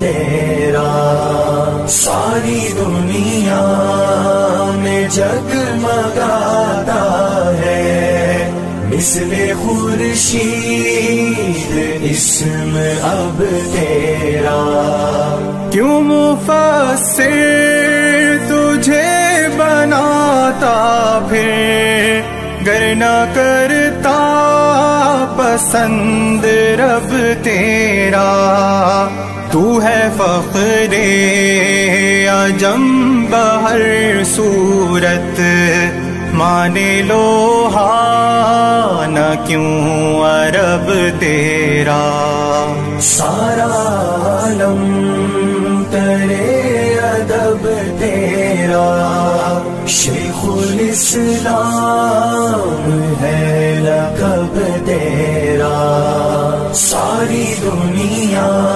تیرا ساری دنیا میں جگمگاتا ہے۔ مثل خورشید، اسم اب تیرا۔ کیوں مفسر تجھے بناتا پھر؟ گر نہ کرتا پسند رب تیرا۔ تو ہے فخر عجم بہر صورت۔ مانے نہ کیوں عرب تیرا۔ سارا عالم ترے ادب تیرا۔ شیخ الاسلام ہے لقب تیرا۔ ساری دنیا